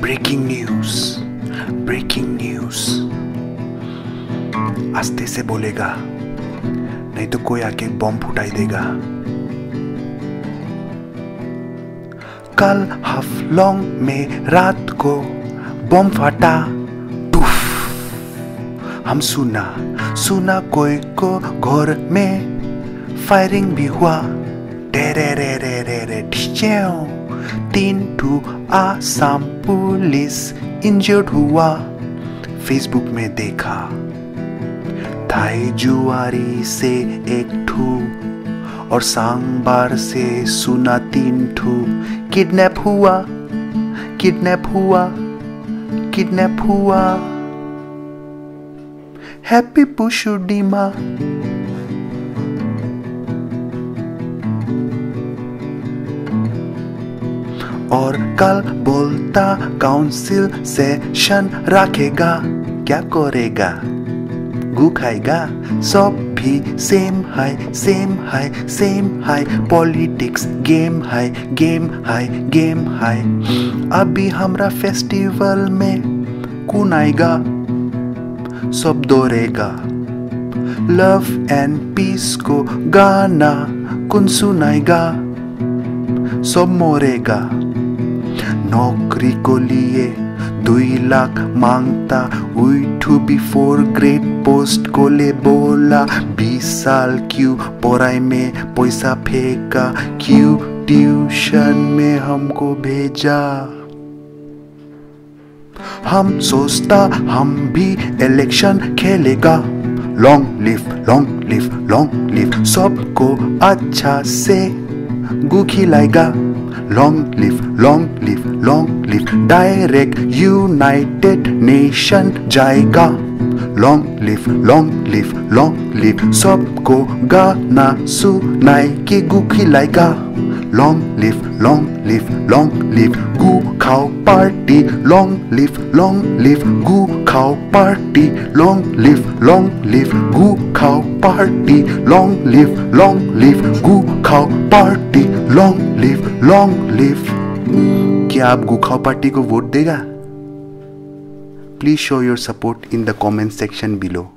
Breaking news breaking news आस्ते से बोलेगा। नहीं तो कोई आके बम फुटाई देगा। कल हफलोंग में रात को बम फटा। हम सुना। सुना कोई को घर में। फायरिंग भी हुआ। टेरे रे ढिचेओ तीन टू आसाम पुलिस इंजर्ड हुआ। फेसबुक में देखा। थाई जुआरी से एक ठू, और सांबार से सुना तीन ठू। किडनैप हुआ किडनैप हुआ किडनैप हुआ। हैप्पी पुशुडिमा और कल बोलता काउंसिल सेशन रखेगा। क्या करेगा? गु खाएगा? सब भी सेम है सेम है सेम है। पॉलिटिक्स गेम है गेम है गेम है। अभी हमरा फेस्टिवल में कौन आएगा? सब दौड़ेगा लव एंड पीस को गाना कौन सुनाएगा? सब मोरेगा। नौकरी को लिए दुई लाख माँगता, उठू बिफोर ग्रेट पोस्ट को ले बोला, बीस साल क्यों पढ़ाई में पैसा फेंका, क्यों ट्यूशन में हमको भेजा? हम सोचता, हम भी इलेक्शन खेलेगा। Long live long live long live सबको अच्छा से गु खिलाएगा long live long live long live direct United Nation जाएगा long live long live long live सबको गाना सुनाए के गु खिलाएगा long live long live long live गु खाओ party long live long live गु खाओ party long live long live गु खाओ party long live long live गु खाओ party long live long live क्या आप गुखाओ पार्टी को वोट देगा? Please show your support in the comment section below